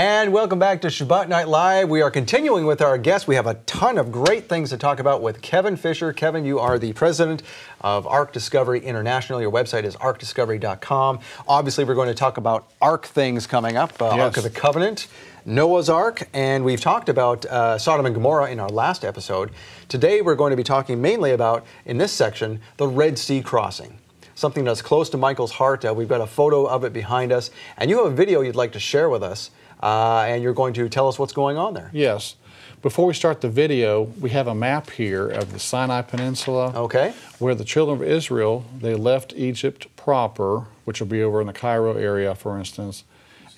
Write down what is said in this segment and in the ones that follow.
And welcome back to Shabbat Night Live. We are continuing with our guests. We have a ton of great things to talk about with Kevin Fisher. Kevin, you are the president of Ark Discovery International. Your website is arkdiscovery.com. Obviously, we're going to talk about Ark things coming up uh, Yes. Ark of the Covenant, Noah's Ark, and we've talked about uh, Sodom and Gomorrah in our last episode. Today, we're going to be talking mainly about, in this section, the Red Sea crossing. Something that's close to Michael's heart. Uh, we've got a photo of it behind us, and you have a video you'd like to share with us, uh, and you're going to tell us what's going on there. Yes. Before we start the video, we have a map here of the Sinai Peninsula. Okay. Where the children of Israel, they left Egypt proper, which will be over in the Cairo area, for instance,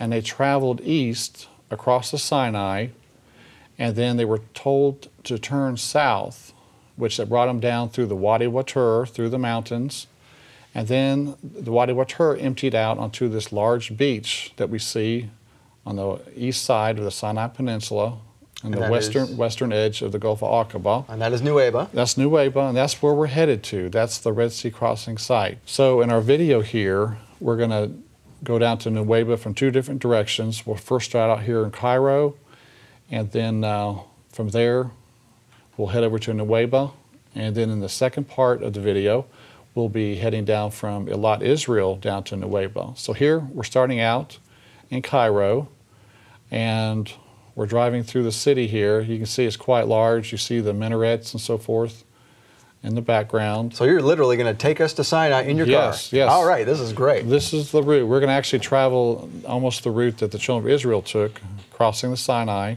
and they traveled east across the Sinai, and then they were told to turn south, which that brought them down through the Wadi Watir, through the mountains, and then the Wadi Watir emptied out onto this large beach that we see on the east side of the Sinai Peninsula, on And the western is- western edge of the Gulf of Aqaba. And that is Nuweiba. That's Nuweiba, and that's where we're headed to. That's the Red Sea crossing site. So in our video here, we're going to go down to Nuweiba from two different directions. We'll first start out here in Cairo, and then uh, from there, we'll head over to Nuweiba. And then in the second part of the video, we'll be heading down from Eilat, Israel, down to Nuweiba. So here, we're starting out in Cairo, and we're driving through the city here. You can see it's quite large. You see the minarets and so forth in the background. So you're literally going to take us to Sinai in your Yes, car. yes. All right, this is great. This is the route. We're going to actually travel almost the route that the children of Israel took, crossing the Sinai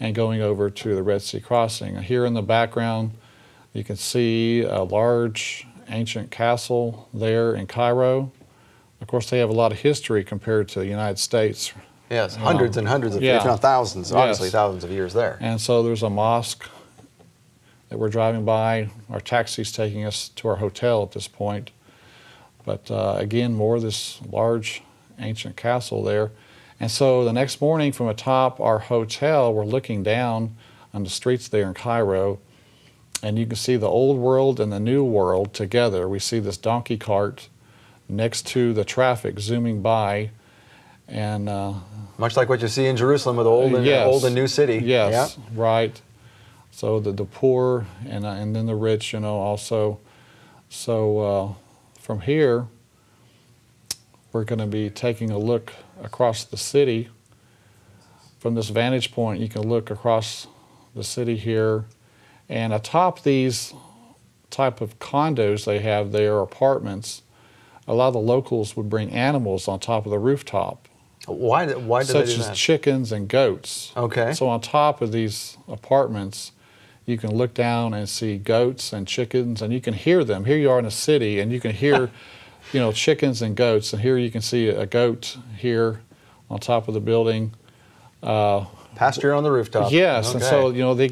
and going over to the Red Sea crossing. Here in the background, you can see a large ancient castle there in Cairo. Of course, they have a lot of history compared to the United States. Yes, hundreds and hundreds of, Yeah. if not thousands, obviously Yes. thousands of years there. And so there's a mosque that we're driving by. Our taxi's taking us to our hotel at this point. But uh, again, more of this large ancient castle there. And so the next morning from atop our hotel, we're looking down on the streets there in Cairo. And you can see the old world and the new world together. We see this donkey cart next to the traffic zooming by. And uh, Much like what you see in Jerusalem with the old and, Yes. old and new city. Yes, right. So the, the poor and, uh, and then the rich, you know, also. So uh, from here, we're going to be taking a look across the city. From this vantage point, you can look across the city here. And atop these type of condos they have there, apartments, a lot of the locals would bring animals on top of the rooftop Why, why do they such as chickens and goats. Okay. So on top of these apartments, you can look down and see goats and chickens, and you can hear them. Here you are in a city, and you can hear, you know, chickens and goats. And here you can see a goat here on top of the building. Uh, Pasture on the rooftop. yes, and so you know they.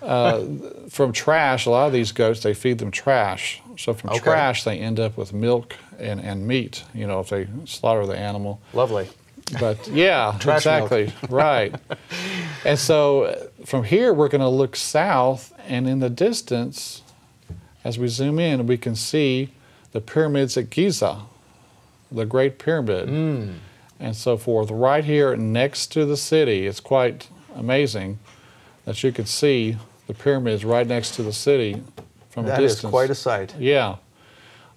Uh, from trash, a lot of these goats they feed them trash. So from Okay. trash, they end up with milk and, and meat. You know, if they slaughter the animal. Lovely. But yeah, exactly. right. And so uh, from here, we're going to look south, and in the distance, as we zoom in, we can see the pyramids at Giza, the Great Pyramid, Hmm. and so forth. Right here next to the city, it's quite amazing that you could see the pyramids right next to the city from That a is distance. quite a sight. Yeah.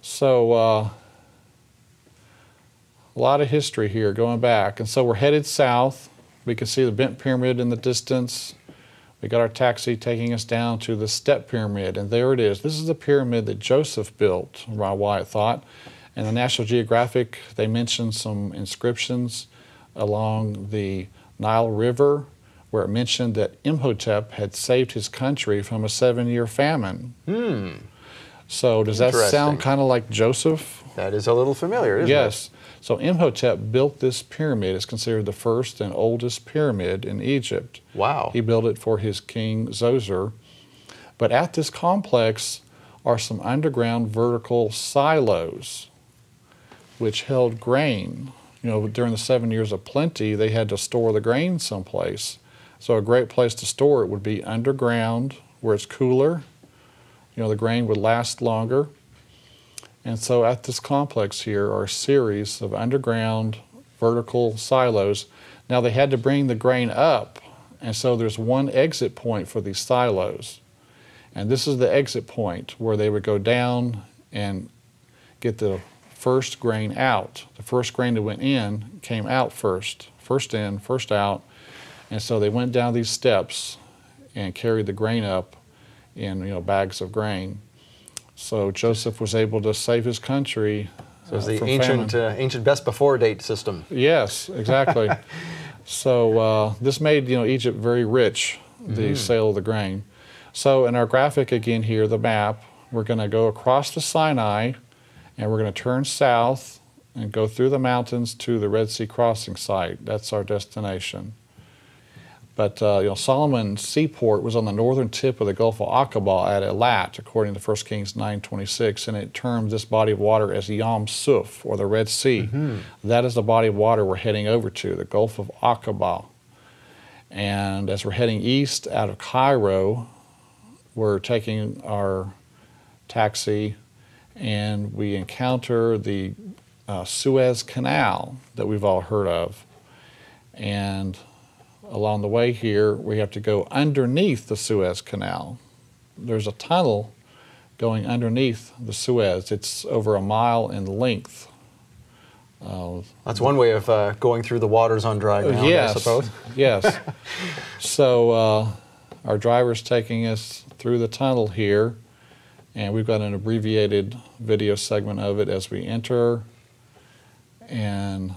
So uh, a lot of history here going back. And so we're headed south. We can see the Bent Pyramid in the distance. We got our taxi taking us down to the Step Pyramid, and there it is. This is the pyramid that Joseph built, Ron Wyatt thought. And the National Geographic, they mentioned some inscriptions along the Nile River where it mentioned that Imhotep had saved his country from a seven year famine. Hmm. So does that sound kind of like Joseph? That is a little familiar, isn't it? yes. So Imhotep built this pyramid. It's considered the first and oldest pyramid in Egypt. Wow. He built it for his king Zoser. But at this complex are some underground vertical silos which held grain. You know, during the seven years of plenty, they had to store the grain someplace. So a great place to store it would be underground where it's cooler. You know, the grain would last longer. And so at this complex here are a series of underground vertical silos. Now they had to bring the grain up, and so there's one exit point for these silos. And this is the exit point where they would go down and get the first grain out. The first grain that went in came out first. First in, first out. And so they went down these steps and carried the grain up in you know bags of grain. So Joseph was able to save his country. So it's uh, the ancient uh, ancient best before date system. Yes, exactly. so uh, this made you know Egypt very rich, the sale of the grain. So in our graphic again here, the map, we're going to go across the Sinai, and we're going to turn south and go through the mountains to the Red Sea crossing site. That's our destination. But uh, you know, Solomon's seaport was on the northern tip of the Gulf of Aqaba at Elat, according to 1 Kings 9:26, and it termed this body of water as Yam Suf, or the Red Sea. That is the body of water we're heading over to, the Gulf of Aqaba. And as we're heading east out of Cairo, we're taking our taxi, and we encounter the uh, Suez Canal that we've all heard of, and along the way here, we have to go underneath the Suez Canal. There's a tunnel going underneath the Suez. It's over a mile in length. Uh, That's one way of uh, going through the waters on dry ground, yes, I suppose. yes. So uh, our driver's taking us through the tunnel here, and we've got an abbreviated video segment of it as we enter. And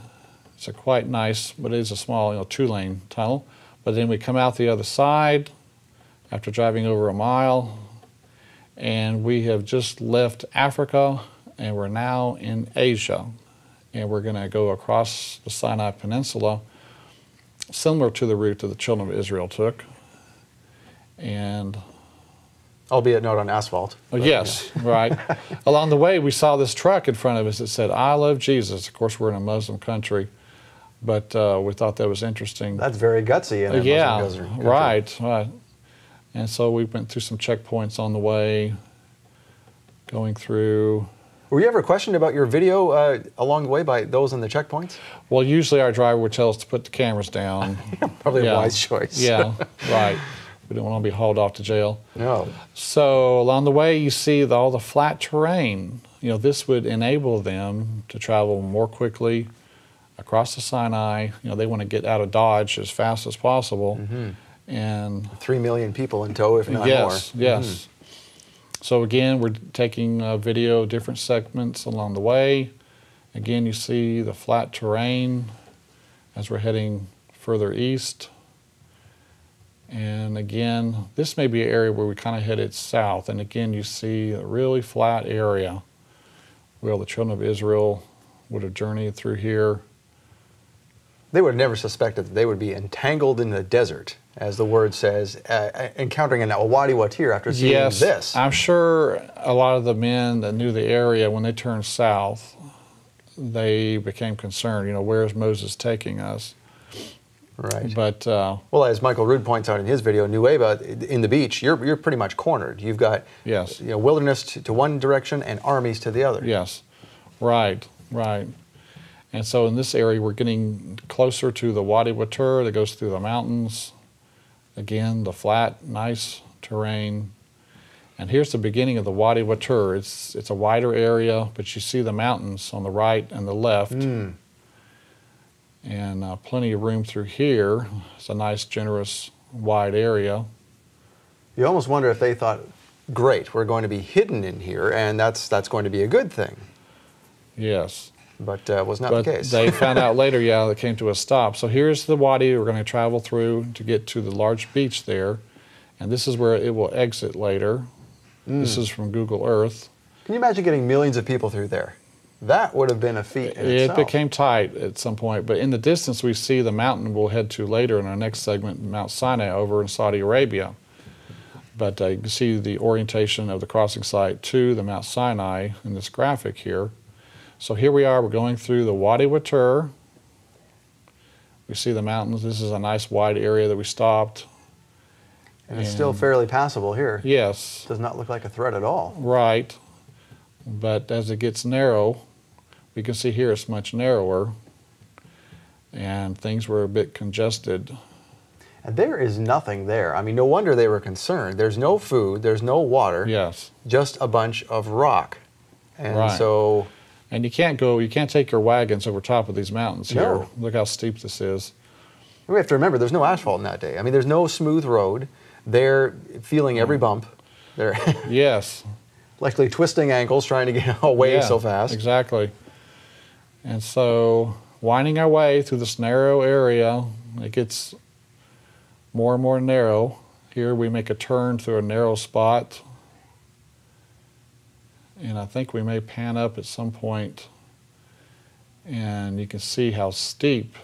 it's a quite nice, but it is a small, you know, two-lane tunnel. But then we come out the other side after driving over a mile, and we have just left Africa, and we're now in Asia, and we're going to go across the Sinai Peninsula, similar to the route that the children of Israel took. And Albeit not on asphalt. Oh, but, yes, right. Along the way, we saw this truck in front of us that said, I love Jesus. Of course, we're in a Muslim country, but uh, we thought that was interesting. That's very gutsy Uh, yeah, right, right. And so we went through some checkpoints on the way, going through. Were you ever questioned about your video uh, along the way by those in the checkpoints? Well, usually our driver would tell us to put the cameras down. Probably Yeah. a wise choice. yeah, right. We don't want to be hauled off to jail. No. So along the way, you see the, all the flat terrain. You know, this would enable them to travel more quickly across the Sinai. You know, they want to get out of Dodge as fast as possible. And Three million people in tow, if not yes, more. yes. So again, we're taking uh, video different segments along the way. Again, you see the flat terrain as we're heading further east. And again, this may be an area where we kind of headed south. And again, you see a really flat area where the children of Israel would have journeyed through here. They would have never suspected that they would be entangled in the desert, as the word says, uh, encountering an Wadi Watir after seeing yes, this. I'm sure a lot of the men that knew the area, when they turned south, they became concerned. You know, where is Moses taking us? right. But uh, Well, as Michael Rood points out in his video, Nuweiba, in the beach, you're, you're pretty much cornered. You've got Yes. you know, wilderness to, to one direction and armies to the other. yes, right, right. And so in this area, we're getting closer to the Wadi Watir that goes through the mountains. Again, the flat, nice terrain. And here's the beginning of the Wadi Watir. It's, it's a wider area, but you see the mountains on the right and the left. Mm. and uh, plenty of room through here. It's a nice, generous, wide area. You almost wonder if they thought, great, we're going to be hidden in here, and that's, that's going to be a good thing. Yes. But uh, was not but the case. they found out later, yeah, it came to a stop. So here's the wadi we're going to travel through to get to the large beach there. And this is where it will exit later. This is from Google Earth. Can you imagine getting millions of people through there? That would have been a feat in It itself. became tight at some point, but in the distance, we see the mountain we'll head to later in our next segment, Mount Sinai over in Saudi Arabia. But uh, you can see the orientation of the crossing site to the Mount Sinai in this graphic here. So here we are, we're going through the Wadi Watir. We see the mountains. This is a nice wide area that we stopped. and it's still fairly passable here. Yes, Does not look like a threat at all. right. But as it gets narrow, we can see here it's much narrower. and things were a bit congested. And there is nothing there. I mean, no wonder they were concerned. There's no food, there's no water, Yes. just a bunch of rock. And Right. so, And you can't go, you can't take your wagons over top of these mountains here. No. Look how steep this is. we have to remember there's no asphalt in that day. I mean, there's no smooth road. They're feeling every mm. bump. They're Yes. likely twisting ankles trying to get away Yeah, so fast. Exactly. And so, winding our way through this narrow area, it gets more and more narrow. Here we make a turn through a narrow spot. And I think we may pan up at some point, and you can see how steep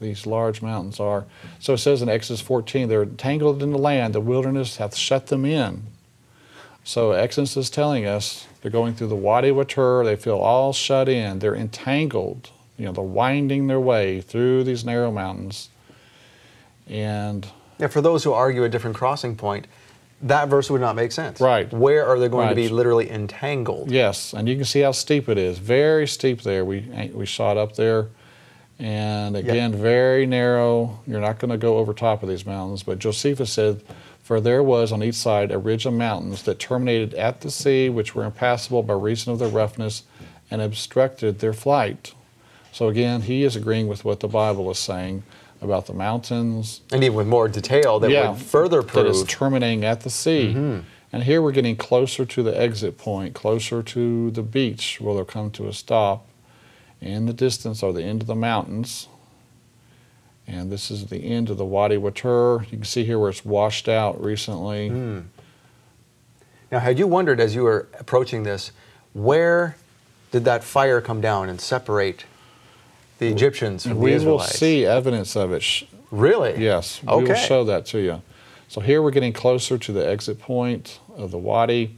these large mountains are. So it says in Exodus 14, they're entangled in the land, the wilderness hath shut them in. So Exodus is telling us they're going through the Wadi Watir, they feel all shut in, they're entangled, you know, they're winding their way through these narrow mountains. And Yeah, for those who argue a different crossing point, that verse would not make sense. Right. Where are they going to be literally entangled? yes, and you can see how steep it is. Very steep there. We we shot up there. And again, very narrow. You're not going to go over top of these mountains. But Josephus said, For there was on each side a ridge of mountains that terminated at the sea, which were impassable by reason of their roughness and obstructed their flight. So again, he is agreeing with what the Bible is saying about the mountains. And even with more detail that would further that it's prove. terminating at the sea. And here we're getting closer to the exit point, closer to the beach where they'll come to a stop. In the distance are the end of the mountains. And this is the end of the Wadi Watir. You can see here where it's washed out recently. Hmm. Now, had you wondered as you were approaching this, where did that fire come down and separate the Egyptians from we the will see evidence of it. Really? Yes, we will show that to you. So here we're getting closer to the exit point of the wadi.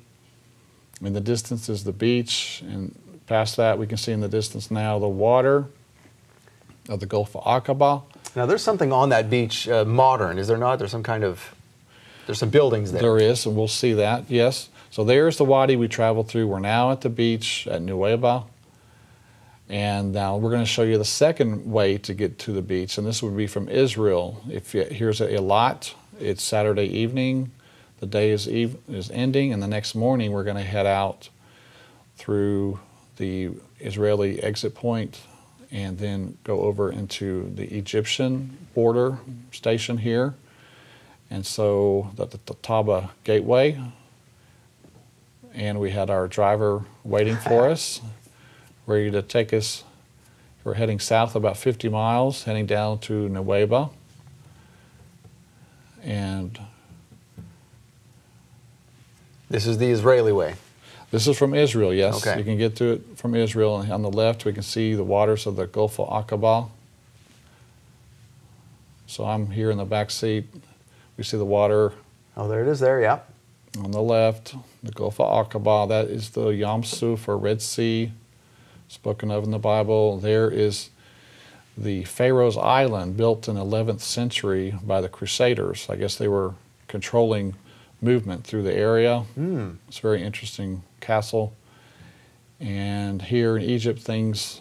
In the distance is the beach, and past that we can see in the distance now the water of the Gulf of Aqaba. Now, there's something on that beach uh, modern, is there not? There's some kind of, there's some buildings there. There is, and we'll see that, yes. So there's the wadi we traveled through. We're now at the beach at Nuweiba. And now we're going to show you the second way to get to the beach, and this would be from Israel. If you, here's a lot, it's Saturday evening, the day is eve, is ending, and the next morning we're going to head out through the Israeli exit point and then go over into the Egyptian border station here. And so the, the, the Taba Gateway, and we had our driver waiting for us, ready to take us. We're heading south about 50 miles, heading down to Nuweiba. And This is the Israeli way. this is from Israel, yes. Okay. You can get to it from Israel. And on the left, we can see the waters of the Gulf of Aqaba. So I'm here in the back seat. We see the water Oh, there it is there, yeah. on the left, the Gulf of Aqaba. That is the Yam Suf or Red Sea, spoken of in the Bible. There is the Pharaoh's Island, built in the 11th century by the Crusaders. I guess they were controlling movement through the area. Hmm. It's a very interesting castle. And here in Egypt, things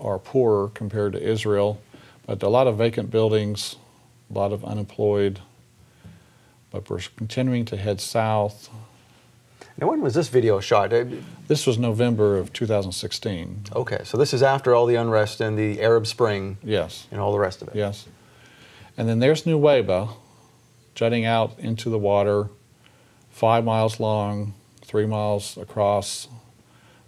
are poorer compared to Israel, but a lot of vacant buildings, a lot of unemployed. But we're continuing to head south. Now, when was this video shot? Uh, This was November of 2016. Okay, so this is after all the unrest and the Arab Spring Yes, and all the rest of it. yes. And then there's Nuweiba, jutting out into the water, five miles long, three miles across.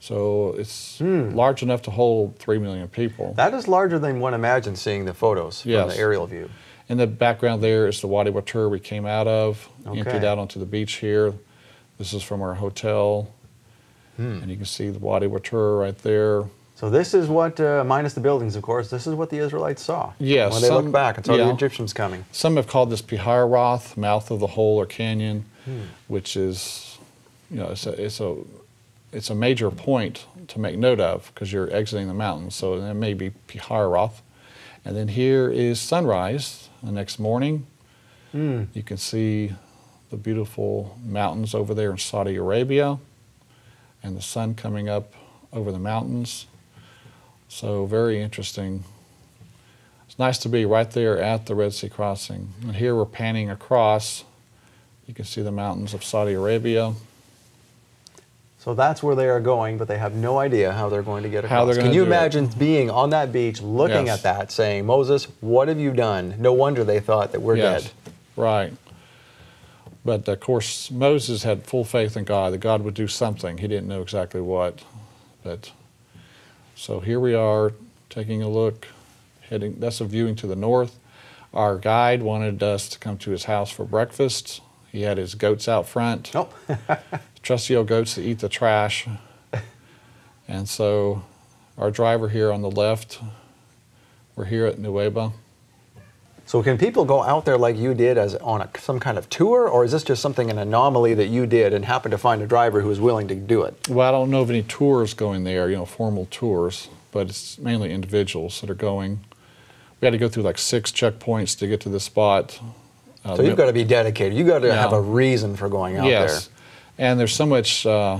So it's Hmm. large enough to hold three million people. That is larger than one imagines seeing the photos from the aerial view. In the background there is the Wadi Watir we came out of, emptied out onto the beach here. This is from our hotel. Hmm. And you can see the Wadi Watir right there. So this is what, uh, minus the buildings, of course, this is what the Israelites saw. Yes. When they some- looked back and saw the. Egyptians coming. Some have called this Piharoth, mouth of the hole or canyon, Hmm. which is, you know, it's a, it's a, it's a major point to make note of because you're exiting the mountains. So that may be Piharoth. And then here is sunrise the next morning. Hmm. You can see the beautiful mountains over there in Saudi Arabia and the sun coming up over the mountains. So very interesting. It's nice to be right there at the Red Sea crossing. And here we're panning across. You can see the mountains of Saudi Arabia. So that's where they are going, but they have no idea how they're going to get across. How they're Can you do it. imagine being on that beach, looking Yes. at that, saying, "Moses, what have you done?" No wonder they thought that we're yes, dead. right. But of course, Moses had full faith in God that God would do something. He didn't know exactly what. But so here we are taking a look, heading. That's a viewing to the north. Our guide wanted us to come to his house for breakfast. He had his goats out front. Oh, trusty old goats that eat the trash. and so our driver here on the left, we're here at Nuweiba. So can people go out there like you did as on a, some kind of tour, or is this just something an anomaly that you did and happened to find a driver who was willing to do it? Well, I don't know of any tours going there, you know, formal tours, but it's mainly individuals that are going. We had to go through like six checkpoints to get to the spot. Uh, So you've got to be dedicated. You've got to Yeah. have a reason for going out yes. And there's so much uh,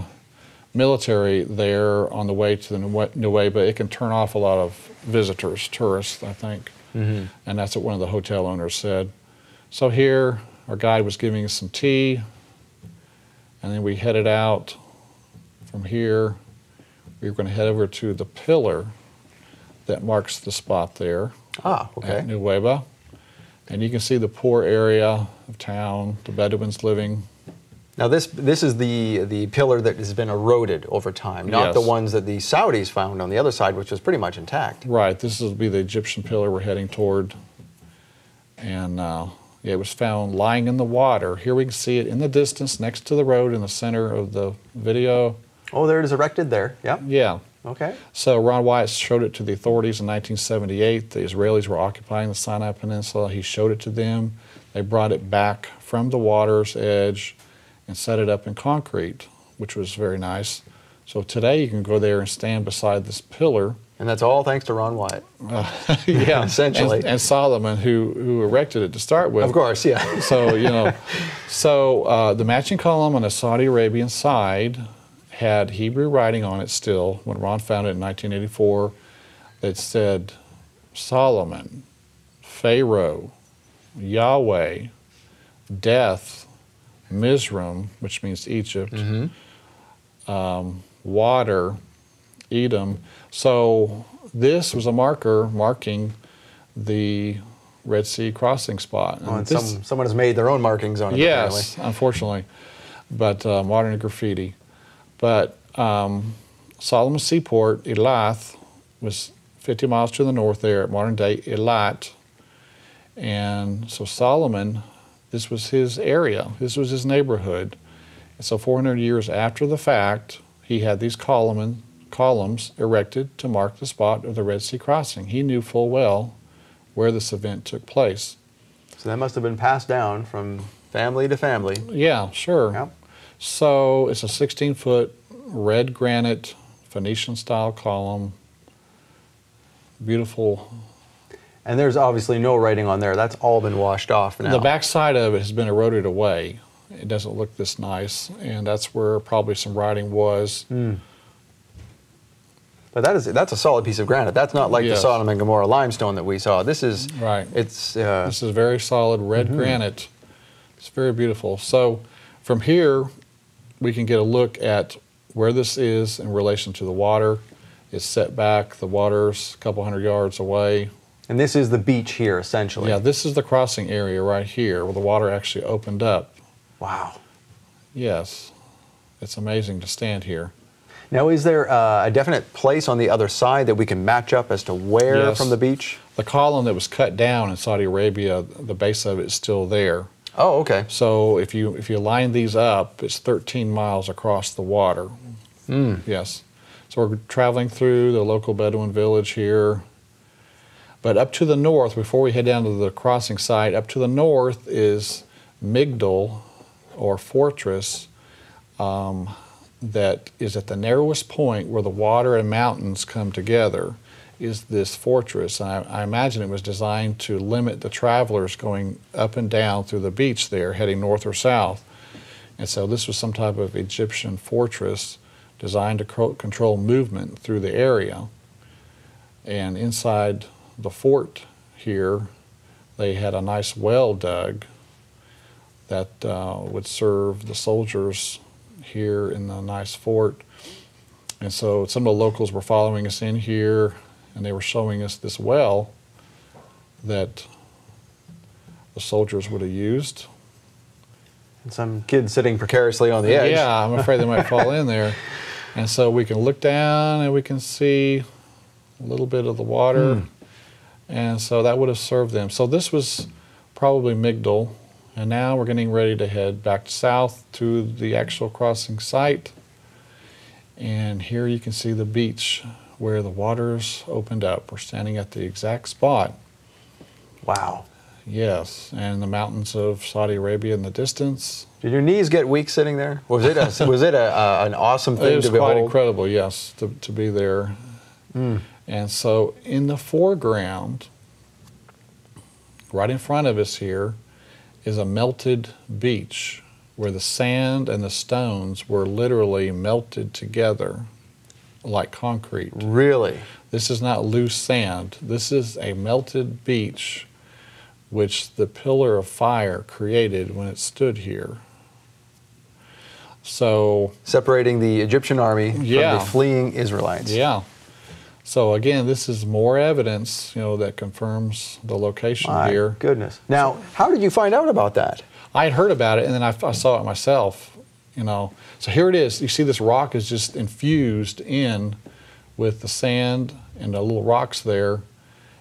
military there on the way to the Nue- Nuweiba, it can turn off a lot of visitors, tourists, I think. Mm-hmm. And that's what one of the hotel owners said. So here, our guide was giving us some tea, and then we headed out from here. We were going to head over to the pillar that marks the spot there. Ah, okay. at Nuweiba. And you can see the poor area of town, the Bedouins living Now this this is the the pillar that has been eroded over time, not the ones that the Saudis found on the other side, which was pretty much intact. Right, this will be the Egyptian pillar we're heading toward. And uh, it was found lying in the water. Here we can see it in the distance next to the road in the center of the video. Oh, there it is erected there. Yep. Yeah. Okay. So Ron Wyatt showed it to the authorities in 1978. The Israelis were occupying the Sinai Peninsula. He showed it to them. They brought it back from the water's edge and set it up in concrete, which was very nice. So today you can go there and stand beside this pillar And that's all thanks to Ron Wyatt. yeah, Essentially. and, and Solomon, who who erected it to start with. Of course, yeah. So you know, so uh, the matching column on the Saudi Arabian side had Hebrew writing on it still when Ron found it in 1984 that said Solomon, Pharaoh, Yahweh, death, Mizraim, which means Egypt, um, water, Edom. So this was a marker marking the Red Sea crossing spot. Oh, and this- some, someone has made their own markings on it. Yes, unfortunately, but uh, modern graffiti. But um, Solomon Seaport, Elath, was 50 miles to the north there at modern day Elat. And so Solomon, this was his area, this was his neighborhood. And so 400 years after the fact, he had these column, columns erected to mark the spot of the Red Sea crossing. He knew full well where this event took place. So that must have been passed down from family to family. Yeah, sure. Yep. So it's a 16 foot red granite Phoenician style column. Beautiful. And there's obviously no writing on there. That's all been washed off now. The back side of it has been eroded away. It doesn't look this nice, and that's where probably some writing was. But that is that's a solid piece of granite. That's not like the Sodom and Gomorrah limestone that we saw. This is Right. It's uh, This is very solid red granite. It's very beautiful. So from here, we can get a look at where this is in relation to the water. It's set back, the water's a couple hundred yards away. And this is the beach here essentially. Yeah, this is the crossing area right here where the water actually opened up. Wow. Yes, it's amazing to stand here. Now, is there uh, a definite place on the other side that we can match up as to where Yes. from the beach? The column that was cut down in Saudi Arabia, the base of it is still there. Oh, okay. So if you if you line these up, it's 13 miles across the water. Yes. So we're traveling through the local Bedouin village here. But up to the north, before we head down to the crossing site, up to the north is Migdal, or fortress, um, that is at the narrowest point where the water and mountains come together. Is this fortress? I, I imagine it was designed to limit the travelers going up and down through the beach there, heading north or south. And so this was some type of Egyptian fortress designed to control movement through the area. And inside the fort here, they had a nice well dug that uh, would serve the soldiers here in the nice fort. And so some of the locals were following us in here and they were showing us this well that the soldiers would have used. And some kid sitting precariously on the edge. Yeah, I'm afraid they might fall in there. And so we can look down and we can see a little bit of the water. Hmm. And so that would have served them. So this was probably Migdal. And now we're getting ready to head back south to the actual crossing site. And here you can see the beach where the waters opened up. We're standing at the exact spot. Wow. Yes, and the mountains of Saudi Arabia in the distance. Did your knees get weak sitting there? Was it a, was it a, uh, an awesome thing It was to quite incredible, yes, to, to be there. And so in the foreground, right in front of us here, is a melted beach where the sand and the stones were literally melted together like concrete. Really? This is not loose sand. This is a melted beach which the pillar of fire created when it stood here. So, Separating the Egyptian army Yeah. from the fleeing Israelites. yeah. So again, this is more evidence, you know, that confirms the location My here. goodness. Now, how did you find out about that? I had heard about it, and then I, I saw it myself. You know, so here it is. You see, this rock is just infused in with the sand and the little rocks there,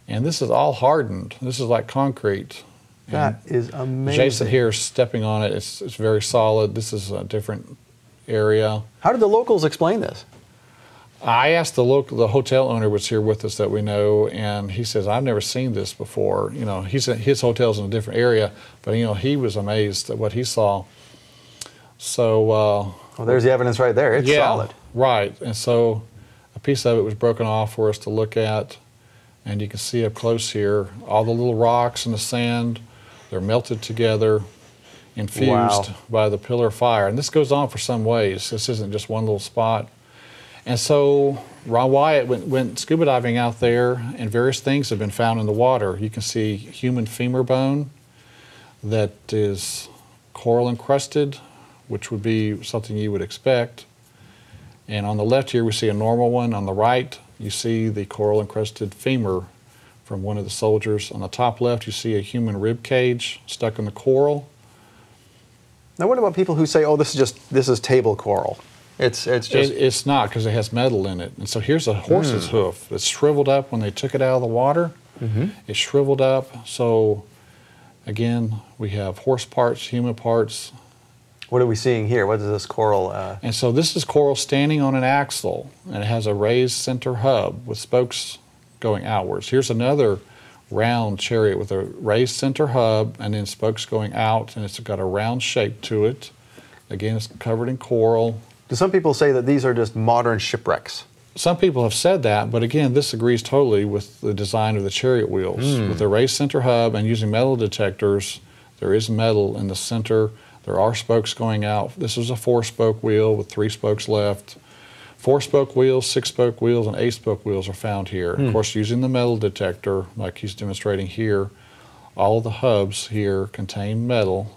and this is all hardened. This is like concrete. That is amazing. Jason here is stepping on it. It's, it's very solid. This is a different area. How did the locals explain this? I asked the local, the hotel owner was here with us that we know, and he says I've never seen this before. You know, he's his hotel's in a different area, but you know he was amazed at what he saw. So uh, Well, there's the evidence right there. It's yeah, solid. right. And so a piece of it was broken off for us to look at, and you can see up close here all the little rocks and the sand. They're melted together, infused Wow. by the pillar of fire. And this goes on for some ways. This isn't just one little spot. And so Ron Wyatt went, went scuba diving out there, and various things have been found in the water. You can see human femur bone that is coral encrusted, which would be something you would expect. And on the left here, we see a normal one. On the right, you see the coral encrusted femur from one of the soldiers. On the top left, you see a human rib cage stuck in the coral. Now, what about people who say, "Oh, this is just this is table coral"? It's it's just It, it's not because it has metal in it. And so here's a horse's hoof that's shriveled up when they took it out of the water. It shriveled up. So again, we have horse parts, human parts. what are we seeing here? What is this coral? Uh, And so this is coral standing on an axle and it has a raised center hub with spokes going outwards. Here's another round chariot with a raised center hub and then spokes going out and it's got a round shape to it. Again, it's covered in coral. Do some people say that these are just modern shipwrecks? Some people have said that, but again, this agrees totally with the design of the chariot wheels. Hmm. With the raised center hub and using metal detectors, there is metal in the center. There are spokes going out. This is a four spoke wheel with three spokes left. Four spoke wheels, six spoke wheels, and eight spoke wheels are found here. Of hmm. course, using the metal detector, like he's demonstrating here, all the hubs here contain metal,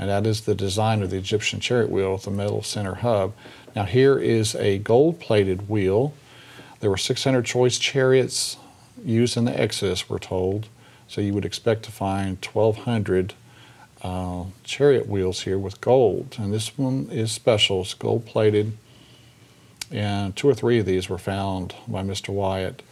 and that is the design of the Egyptian chariot wheel with the metal center hub. Now, here is a gold plated wheel. There were 600 choice chariots used in the Exodus, we're told, so you would expect to find 1,200 uh, chariot wheels here with gold. And this one is special, it's gold plated. And two or three of these were found by Mr. Wyatt.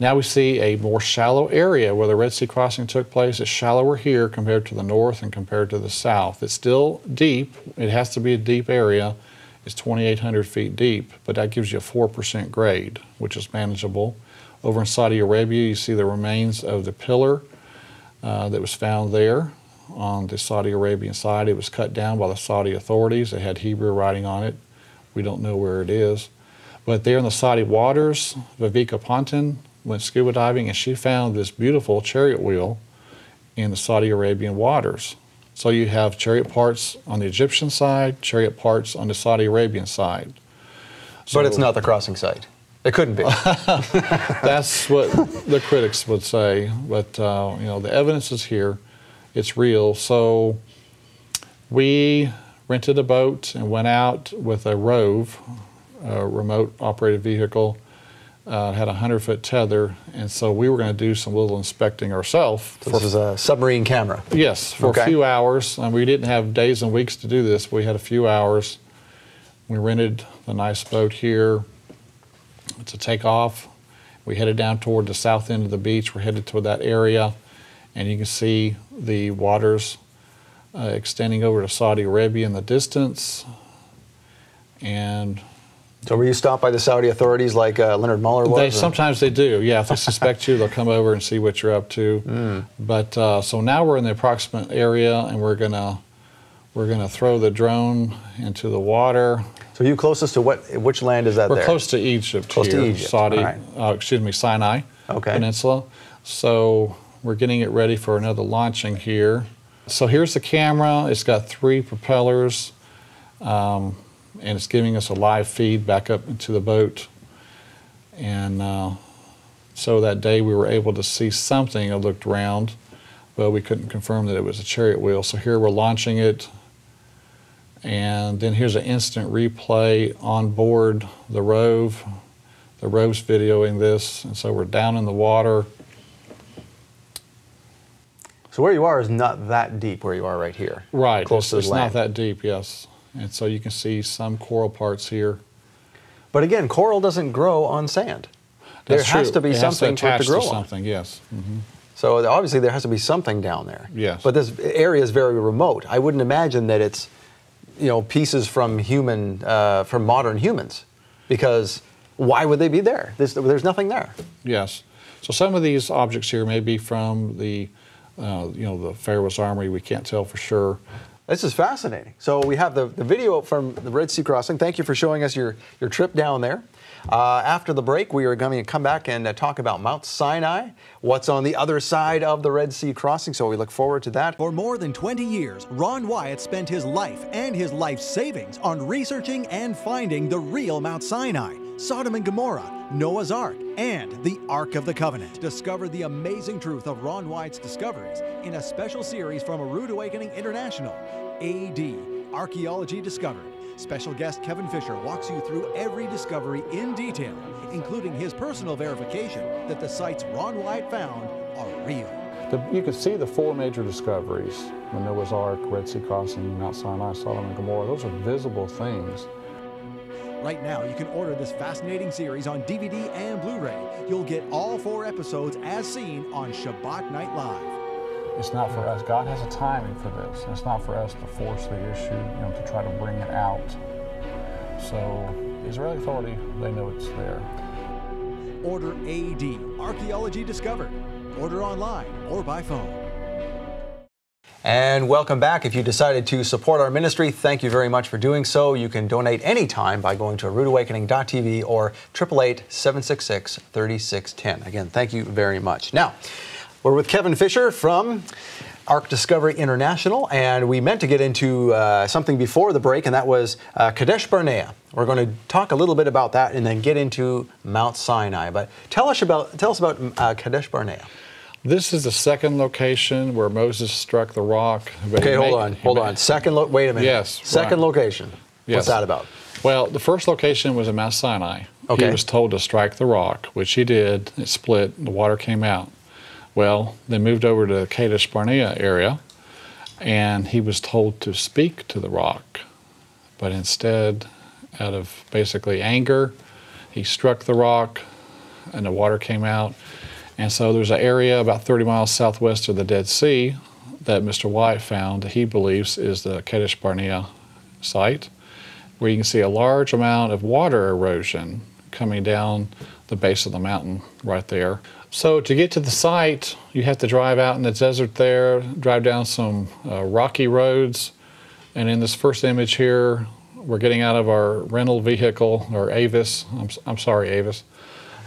Now we see a more shallow area where the Red Sea crossing took place. It's shallower here compared to the north and compared to the south. It's still deep. It has to be a deep area. It's 2,800 feet deep, but that gives you a 4% grade, which is manageable. Over in Saudi Arabia, you see the remains of the pillar uh, that was found there on the Saudi Arabian side. It was cut down by the Saudi authorities. It had Hebrew writing on it. We don't know where it is. But there in the Saudi waters, Viveka Ponten went scuba diving and she found this beautiful chariot wheel in the Saudi Arabian waters. So you have chariot parts on the Egyptian side, chariot parts on the Saudi Arabian side. but it's not the crossing site. It couldn't be. That's what the critics would say. But uh, you know, the evidence is here; it's real. So we rented a boat and went out with a Rove, a remote operated vehicle. Uh, had a hundred foot tether, and so we were going to do some little inspecting ourselves. this is a submarine camera. Yes, for Okay. a few hours. And we didn't have days and weeks to do this. We had a few hours. We rented the nice boat here to take off. We headed down toward the south end of the beach. We're headed toward that area, and you can see the waters uh, extending over to Saudi Arabia in the distance. And So were you stopped by the Saudi authorities like uh, Lennart Möller was? they sometimes they do. Yeah, if they suspect you, they'll come over and see what you're up to. Mm. But uh, so now we're in the approximate area, and we're gonna we're gonna throw the drone into the water. So you closest to what? Which land is that We're there? close to Egypt Close to Egypt, Saudi, right. uh, excuse me, Sinai Okay. Peninsula. So we're getting it ready for another launching here. So here's the camera. It's got three propellers, um, and it's giving us a live feed back up into the boat. And uh, so that day we were able to see something I looked around, but we couldn't confirm that it was a chariot wheel. So here we're launching it. And then here's an instant replay on board the Rove. The Rove's videoing this, and so we're down in the water. So where you are is not that deep. Where you are right here. Right, Close it's, to the it's not that deep, yes. And so you can see some coral parts here. But again, coral doesn't grow on sand. There That's has true. to be It something for it to grow on. something, yes. Mhm. So obviously there has to be something down there. Yes. But this area is very remote. I wouldn't imagine that it's, you know, pieces from human, uh, from modern humans, because why would they be there? There's, there's nothing there. Yes. So some of these objects here may be from the, uh, you know, the Pharaoh's armory. We can't tell for sure. This is fascinating. So we have the, the video from the Red Sea crossing. Thank you for showing us your, your trip down there. Uh, after the break, we are going to come back and uh, talk about Mount Sinai, what's on the other side of the Red Sea crossing. So we look forward to that. For more than 20 years, Ron Wyatt spent his life and his life savings on researching and finding the real Mount Sinai, Sodom and Gomorrah, Noah's Ark, and the Ark of the Covenant. Discover the amazing truth of Ron Wyatt's discoveries in a special series from A Rood Awakening International, AD, Archaeology Discovered. Special guest Kevin Fisher walks you through every discovery in detail, including his personal verification that the sites Ron Wyatt found are real. The, you can see the four major discoveries the Noah's Ark, Red Sea Crossing, Mount Sinai, Solomon and Gomorrah. Those are visible things. Right now, you can order this fascinating series on DVD and Blu ray. You'll get all four episodes as seen on Shabbat Night Live. It's not for us. God has a timing for this. It's not for us to force the issue, you know, to try to bring it out. So the Israeli Authority, they know it's there. Order AD, Archaeology Discovered. Order online or by phone. And welcome back. If you decided to support our ministry, thank you very much for doing so. You can donate anytime by going to roodawakening.tv or 888-766-3610. Again, thank you very much. Now, we're with Kevin Fisher from Ark Discovery International, and we meant to get into uh, something before the break, and that was uh, Kadesh Barnea. We're going to talk a little bit about that and then get into Mount Sinai. But tell us about tell us about uh, Kadesh Barnea. This is the second location where Moses struck the rock. Okay, hold made- on, hold made- on. Second, lo- wait a minute. Yes, Second right. location. What's that about? Well, the first location was in Mount Sinai. Okay. He was told to strike the rock, which he did. It split, the water came out. Well, they moved over to the Kadesh Barnea area, and he was told to speak to the rock. But instead, out of basically anger, he struck the rock, and the water came out. And so there's an area about 30 miles southwest of the Dead Sea that Mr. Wyatt found he believes is the Kadesh Barnea site, where you can see a large amount of water erosion coming down the base of the mountain right there. So to get to the site, you have to drive out in the desert there, drive down some uh, rocky roads. And in this first image here, we're getting out of our rental vehicle, or Avis. I'm, I'm sorry, Avis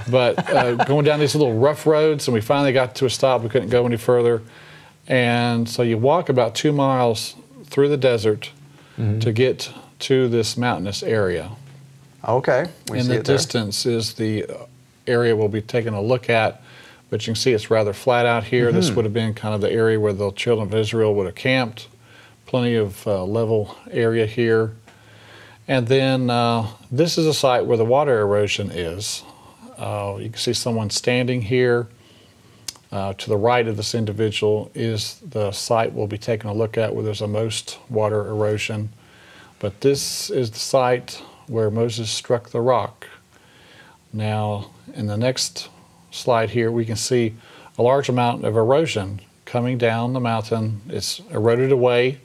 but uh, going down these little rough roads, and we finally got to a stop. We couldn't go any further, and so you walk about two miles through the desert to get to this mountainous area. Okay. We In see the distance is the area we'll be taking a look at, but you can see it's rather flat out here. This would have been kind of the area where the children of Israel would have camped. Plenty of uh, level area here. And then uh, this is a site where the water erosion is. Uh, you can see someone standing here. Uh, to the right of this individual is the site we'll be taking a look at where there's the most water erosion. But this is the site where Moses struck the rock. Now, in the next slide here, we can see a large amount of erosion coming down the mountain. It's eroded away.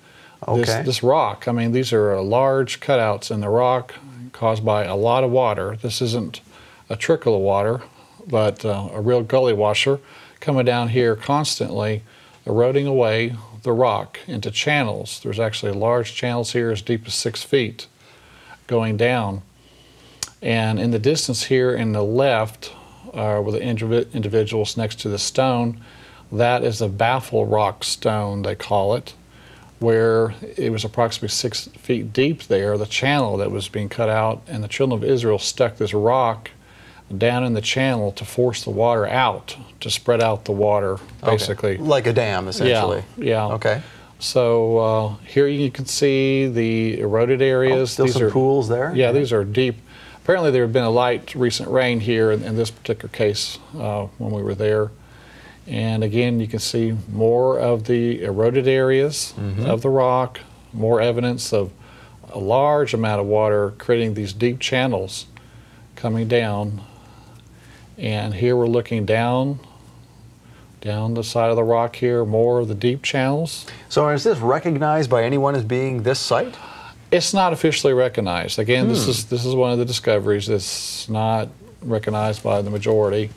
Okay. This, this rock, I mean, these are large cutouts in the rock caused by a lot of water. This isn't a trickle of water, but uh, a real gully washer coming down here constantly, eroding away the rock into channels. There's actually large channels here as deep as six feet going down. And in the distance here in the left, uh, where the indivi- individuals next to the stone, that is a baffle rock stone, they call it, where it was approximately six feet deep there, the channel that was being cut out, and the children of Israel stuck this rock down in the channel to force the water out, to spread out the water, Okay. basically. Like a dam, essentially. yeah. yeah. Okay. So uh, here you can see the eroded Oh, areas. still These some are, pools there. Yeah, these are deep. Apparently, there had been a light recent rain here in, in this particular case uh, when we were there. And again, you can see more of the eroded areas Mm-hmm. of the rock, more evidence of a large amount of water creating these deep channels coming down. And here we're looking down, down the side of the rock here, more of the deep channels. So is this recognized by anyone as being this site? It's not officially recognized. Again, this Hmm. is this is one of the discoveries that's not recognized by the majority.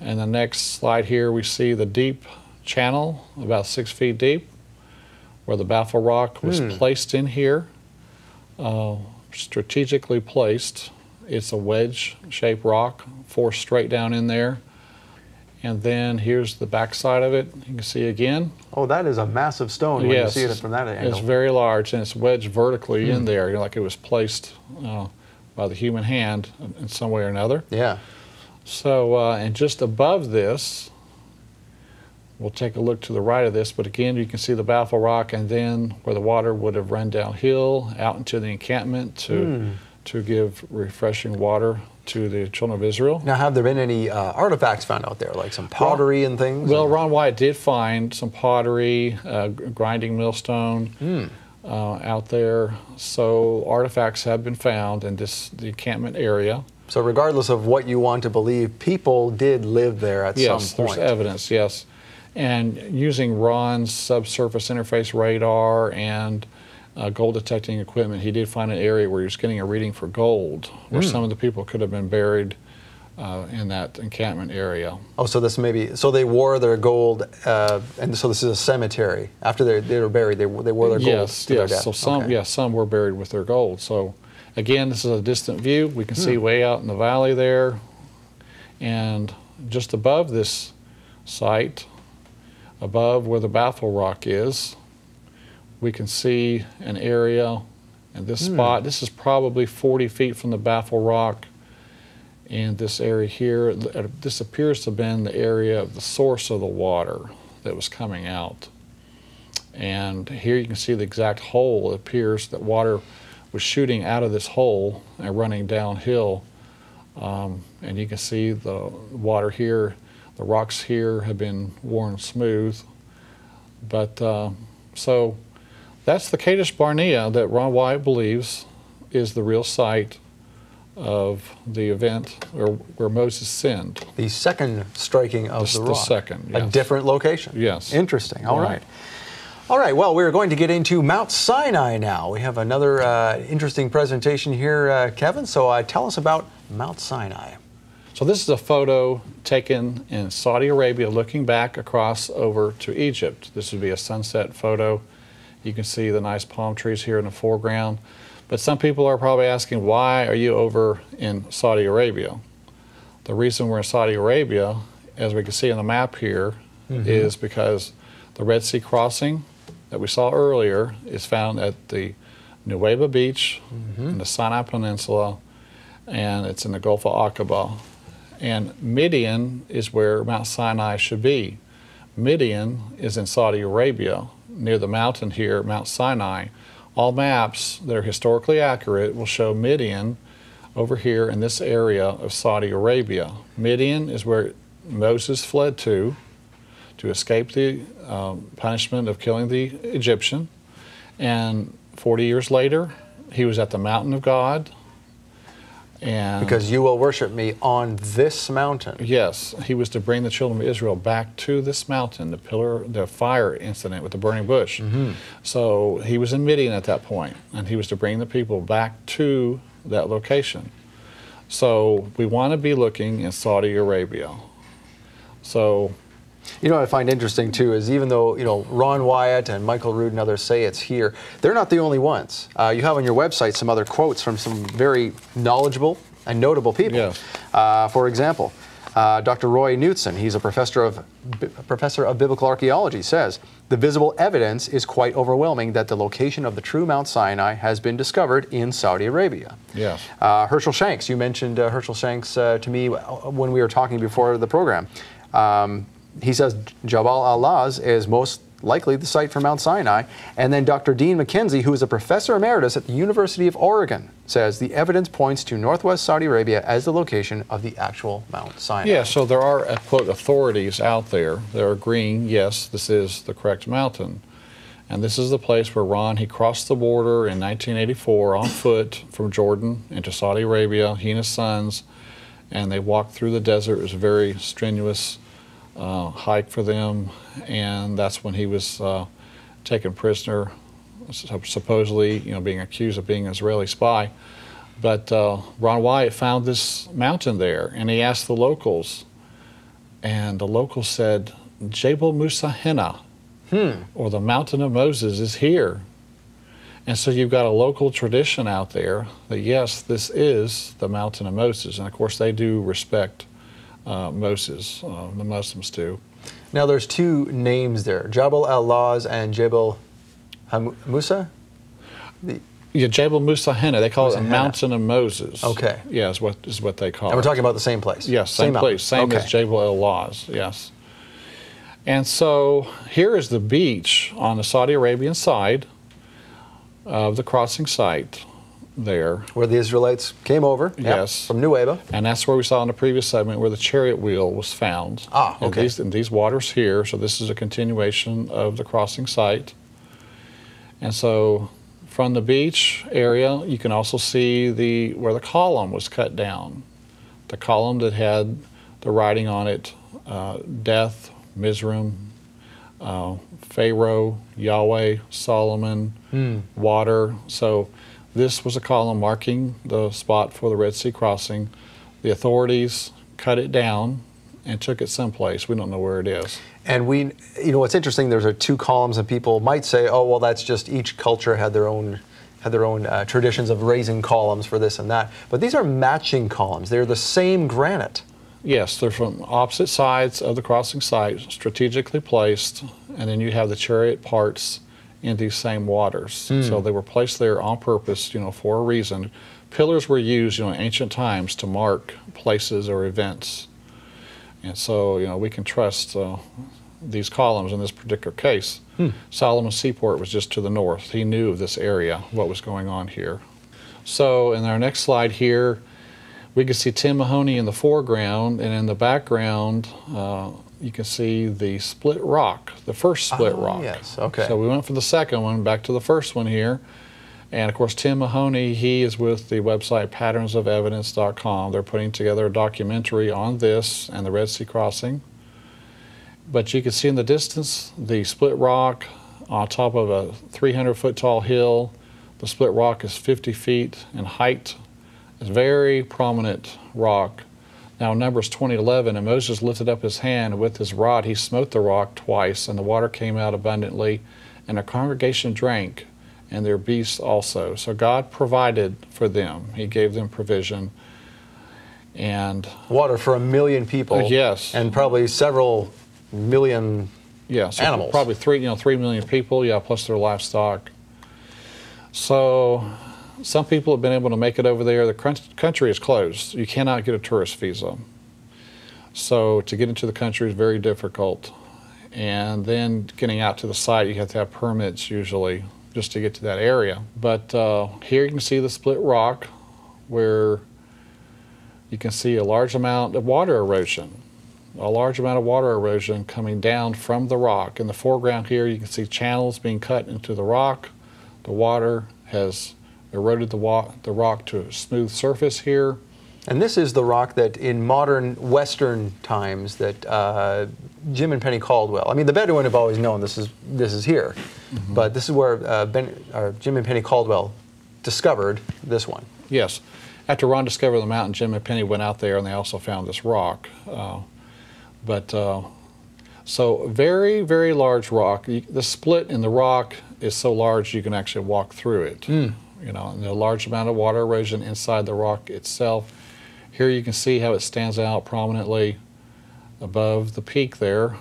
And the next slide here, we see the deep channel, about six feet deep, where the baffle rock was Hmm. placed in here, uh, strategically placed. It's a wedge-shaped rock, forced straight down in there. And then here's the back side of it. You can see again. Oh, that is a massive stone when Yes, you see it from that angle. It's very large and it's wedged vertically Hmm. in there, you know, like it was placed uh, by the human hand in some way or another. yeah. So, uh, and just above this, we'll take a look to the right of this, but again, you can see the baffle rock and then where the water would have run downhill out into the encampment to, Hmm. To give refreshing water to the children of Israel. Now, have there been any uh, artifacts found out there, like some pottery and things? Well, Ron Wyatt did find some pottery, uh, grinding millstone Hmm. uh, out there. So artifacts have been found in this the encampment area. so regardless of what you want to believe, people did live there at yes, some point. Yes, there's evidence. Yes, and using Ron's subsurface interface radar and uh, gold detecting equipment, he did find an area where he was getting a reading for gold, where Hmm. some of the people could have been buried uh, in that encampment area. Oh, so this maybe so they wore their gold, uh, and so this is a cemetery. After they, they were buried, they, they wore their gold yes, to yes. their death. So some, Okay. yes, some were buried with their gold. So, again, this is a distant view. We can Hmm. see way out in the valley there, and just above this site, above where the baffle rock is, we can see an area. And this Hmm. spot, this is probably 40 feet from the baffle rock. And this area here, this appears to have been the area of the source of the water that was coming out. And here you can see the exact hole. It appears that water was shooting out of this hole and running downhill. Um, and you can see the water here, the rocks here have been worn smooth. But uh, so that's the Kadesh Barnea that Ron Wyatt believes is the real site of the event where, where Moses sinned. The second striking of The- the, the rock. second, A different location. Yes. Interesting. All Yeah. right. All right. Well, we're going to get into Mount Sinai now. We have another uh, interesting presentation here, uh, Kevin. So uh, tell us about Mount Sinai. So this is a photo taken in Saudi Arabia looking back across over to Egypt. This would be a sunset photo. You can see the nice palm trees here in the foreground. But some people are probably asking, why are you over in Saudi Arabia? The reason we're in Saudi Arabia, as we can see on the map here, mm-hmm. is because the Red Sea crossing that we saw earlier is found at the Nuweiba Beach mm-hmm. in the Sinai Peninsula and it's in the Gulf of Aqaba. And Midian is where Mount Sinai should be. Midian is in Saudi Arabia, near the mountain here, Mount Sinai. All maps that are historically accurate will show Midian over here in this area of Saudi Arabia. Midian is where Moses fled to to escape the um, punishment of killing the Egyptian. And 40 years later, he was at the mountain of God. And Because you will worship me on this mountain. Yes, he was to bring the children of Israel back to this mountain, the pillar, the fire incident with the burning bush. Mm-hmm. So he was in Midian at that point, and he was to bring the people back to that location. So we want to be looking in Saudi Arabia. So You know what I find interesting too is even though you know Ron Wyatt and Michael Rood and others say it's here, they're not the only ones. Uh, you have on your website some other quotes from some very knowledgeable and notable people. Yes. Uh, for example, uh, Dr. Roy Knuteson, he's a professor of professor of biblical archaeology, says the visible evidence is quite overwhelming that the location of the true Mount Sinai has been discovered in Saudi Arabia. Yes. Uh, Hershel Shanks, you mentioned uh, Hershel Shanks uh, to me when we were talking before the program. Um, he says Jabal al-Lawz is most likely the site for Mount Sinai. And then Dr. Dean McKenzie, who is a professor emeritus at the University of Oregon, says the evidence points to northwest Saudi Arabia as the location of the actual Mount Sinai. Yeah, so there are, uh, quote, authorities out there that are agreeing, yes, this is the correct mountain. And this is the place where Ron, he crossed the border in 1984 on foot from Jordan into Saudi Arabia, he and his sons, and they walked through the desert. It was a very strenuous uh, hike for them, and that's when he was uh, taken prisoner, supposedly, you know, being accused of being an Israeli spy. But uh, Ron Wyatt found this mountain there, and he asked the locals, and the locals said, Jabal Musa Hena, or the Mountain of Moses, is here. And so you've got a local tradition out there that yes, this is the Mountain of Moses, and of course they do respect uh, Moses. Uh, the Muslims do. Now there's two names there, Jabal al-Lawz and Jabal Musa. The, Yeah, Jabal Musa Hena. They call Musa it the Mountain of Moses. Okay. Yeah, is what is what they call it. and we're talking about the same place. Yes, same, mountain. place, same okay. as Jabal El Lawz, yes. And so here is the beach on the Saudi Arabian side of the crossing site there. Where the Israelites came over. Yep, Yes. From Nuweiba. And that's where we saw in the previous segment where the chariot wheel was found. Ah, okay. these, in these waters here, so this is a continuation of the crossing site. And so from the beach area, you can also see the where the column was cut down. The column that had the writing on it, uh, death, Mizraim, uh, Pharaoh, Yahweh, Solomon, Hmm. water. So this was a column marking the spot for the Red Sea crossing. The authorities cut it down and took it someplace. We don't know where it is. And we, you know, what's interesting. There's a two columns, and people might say, "Oh, well, that's just each culture had their own." Had their own uh, traditions of raising columns for this and that, but these are matching columns. They're the same granite. Yes, they're from opposite sides of the crossing site, strategically placed, and then you have the chariot parts in these same waters. So they were placed there on purpose, you know, for a reason. Pillars were used, you know, in ancient times to mark places or events, and so you know we can trust uh, these columns in this particular case. Solomon Seaport was just to the north. He knew of this area, what was going on here. So in our next slide here, we can see Tim Mahoney in the foreground, and in the background, uh, you can see the split rock, the first split Oh, rock. yes, okay. So we went for the second one, back to the first one here. And of course, Tim Mahoney, he is with the website patternsofevidence.com. They're putting together a documentary on this and the Red Sea crossing. But you can see in the distance the split rock on top of a 300 foot tall hill. The split rock is 50 feet in height. It's a very prominent rock. Now, in Numbers 2011, and Moses lifted up his hand, and with his rod he smote the rock twice, and the water came out abundantly, and the congregation drank, and their beasts also. So God provided for them, He gave them provision. And Water for a million people. Uh, yes. And probably several million. Yeah, so Animals. probably three, you know, three million people. Yeah, plus their livestock. So some people have been able to make it over there. The country is closed. You cannot get a tourist visa. So to get into the country is very difficult. And then getting out to the site, you have to have permits usually just to get to that area. But uh, here you can see the split rock where you can see a large amount of water erosion. A large amount of water erosion coming down from the rock. In the foreground here, you can see channels being cut into the rock. The water has eroded the, the rock to a smooth surface here. And this is the rock that in modern Western times that uh, Jim and Penny Caldwell. I mean, the Bedouin have always known this is this is here, Mm-hmm. but this is where uh, ben, uh, Jim and Penny Caldwell discovered this one. Yes. After Ron discovered the mountain, Jim and Penny went out there and they also found this rock. Uh, but uh, so very, very large rock. The split in the rock is so large you can actually walk through it. You know, and a large amount of water erosion inside the rock itself. Here you can see how it stands out prominently above the peak there.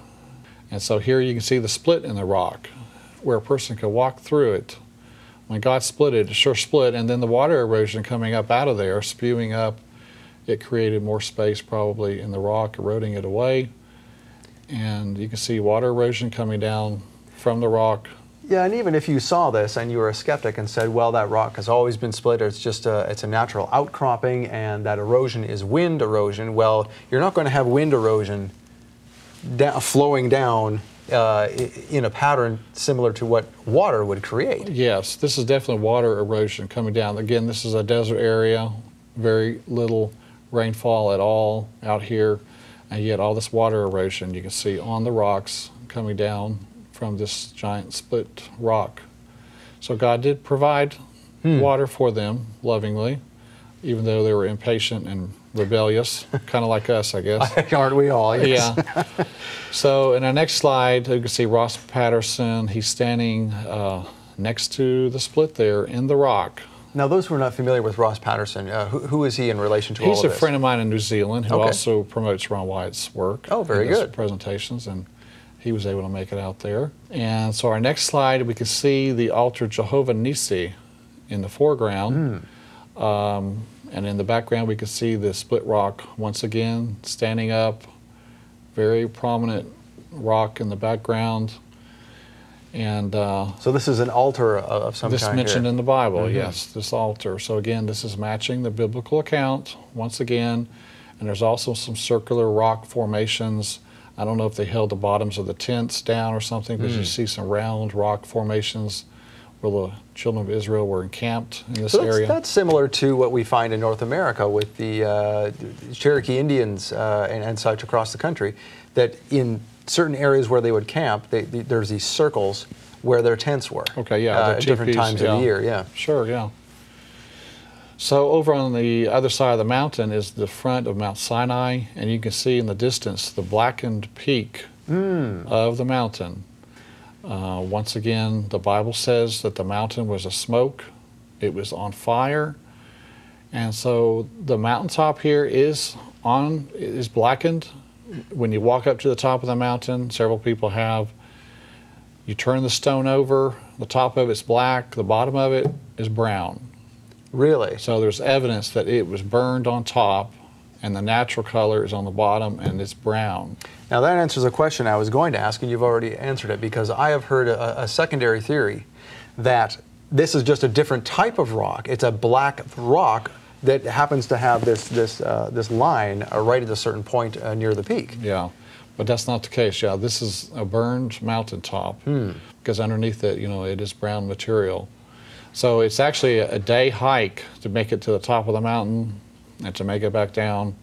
And so here you can see the split in the rock where a person could walk through it when God split it, it sure split, and then the water erosion coming up out of there, spewing up, it created more space probably in the rock, eroding it away. And you can see water erosion coming down from the rock. Yeah, and even if you saw this and you were a skeptic and said, "Well, that rock has always been split. Or it's just a it's a natural outcropping, and that erosion is wind erosion." Well, you're not going to have wind erosion da- flowing down uh, in a pattern similar to what water would create. Yes, this is definitely water erosion coming down. Again, this is a desert area, very little rainfall at all out here, and yet all this water erosion you can see on the rocks coming down from this giant split rock. So God did provide water for them lovingly, even though they were impatient and rebellious, kind of like us, I guess. Aren't we all? Yes. Yeah. so in our next slide, you can see Ross Patterson. He's standing uh, next to the split there in the rock. Now, those who are not familiar with Ross Patterson, uh, who, who is he in relation to all this? He's of a friend of mine in New Zealand who Okay. also promotes Ron Wyatt's work. Oh, very good. Presentations, and he was able to make it out there. And so our next slide, we can see the altar Jehovah Nissi in the foreground. Hmm. Um, and in the background, we can see the split rock once again standing up, very prominent rock in the background. And uh, So this is an altar of, some this kind mentioned here. in the Bible, Mhm. yes, this altar. So again, this is matching the biblical account once again, and there's also some circular rock formations. I don't know if they held the bottoms of the tents down or something, but Hmm. you see some round rock formations where the children of Israel were encamped in this So that's, area. that's similar to what we find in North America with the uh, Cherokee Indians uh, and, and such across the country, that in certain areas where they would camp, they, the, there's these circles where their tents were. Okay, yeah, uh, at different times of the year. Yeah. Sure, yeah. So over on the other side of the mountain is the front of Mount Sinai, and you can see in the distance the blackened peak of the mountain. Uh, once again, the Bible says that the mountain was a smoke; it was on fire, and so the mountaintop here is on is blackened. When you walk up to the top of the mountain, several people have. You turn the stone over, the top of it's black, the bottom of it is brown. Really? So there's evidence that it was burned on top, and the natural color is on the bottom and it's brown. Now that answers a question I was going to ask, and you've already answered it because I have heard a, a secondary theory that this is just a different type of rock. It's a black rock that happens to have this this uh, this line uh, right at a certain point uh, near the peak. Yeah, but that's not the case. Yeah, this is a burned mountaintop because underneath it, you know, it is brown material. So it's actually a, day hike to make it to the top of the mountain and to make it back down.